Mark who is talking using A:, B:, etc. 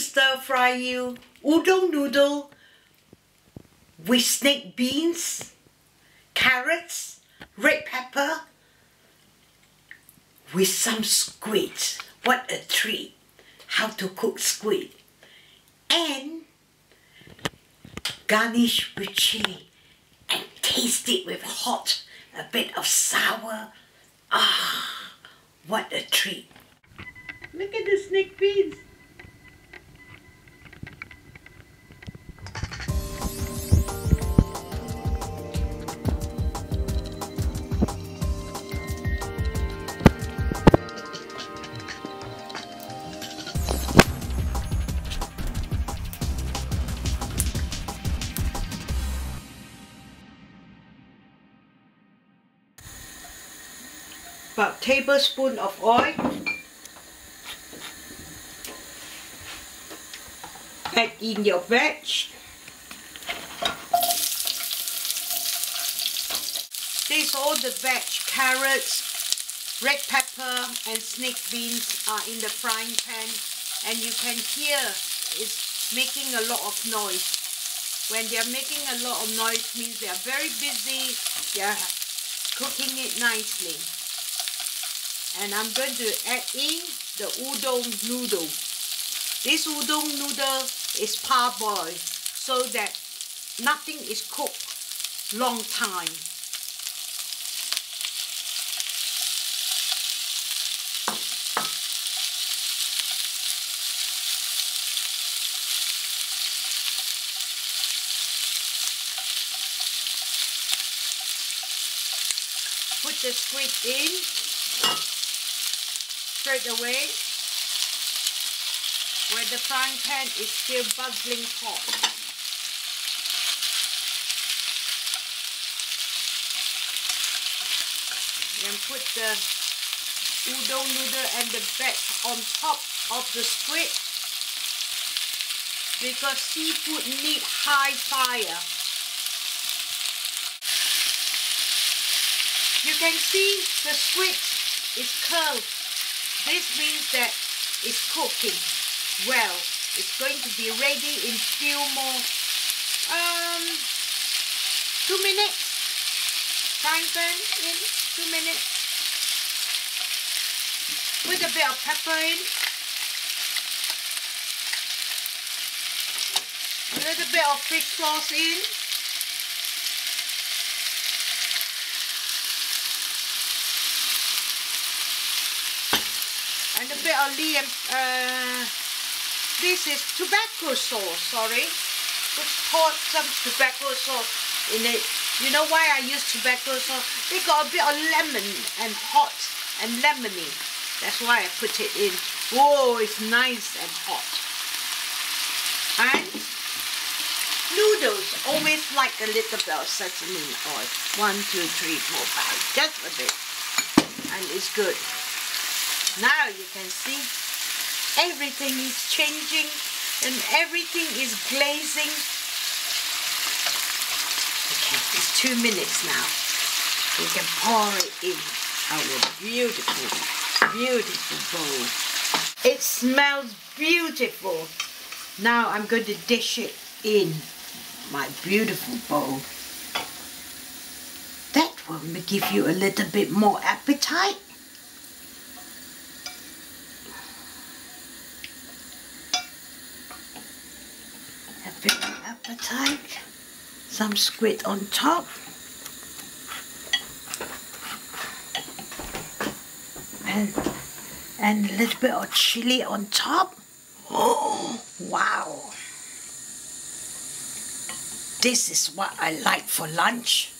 A: stir fry you udon noodle with snake beans, carrots, red pepper, with some squid. What a treat! How to cook squid. And garnish with chili and taste it with hot, a bit of sour. Ah, what a treat. Look at the snake beans. About tablespoon of oil. Add in your veg. This all the veg carrots red pepper and snake beans are in the frying pan. And you can hear it's making a lot of noise. When they are making a lot of noise means they are very busy. They are cooking it nicely and I'm going to add in the udon noodle. This udon noodle is parboiled so that nothing is cooked long time. Put the squid in straight away where the frying pan is still bubbling hot. Then put the udon noodle and the veg on top of the squid because seafood need high fire. You can see the squid is curled this means that it's cooking well. It's going to be ready in few more, um, two minutes. Frying pan in two minutes. With a bit of pepper in. A little bit of fish sauce in. And a bit of Liam, uh, this is Tabasco sauce, sorry. Just pour some Tabasco sauce in it. You know why I use Tabasco sauce? It got a bit of lemon and hot and lemony. That's why I put it in. Whoa, it's nice and hot. And noodles, always like a little bit of sesame oil. One, two, three, four, five, just a bit. And it's good. Now you can see everything is changing and everything is glazing. Okay, it's two minutes now. We can pour it in our beautiful, beautiful bowl. It smells beautiful. Now I'm going to dish it in my beautiful bowl. That will give you a little bit more appetite. Appetite. Some squid on top. And, and a little bit of chili on top. Oh, wow. This is what I like for lunch.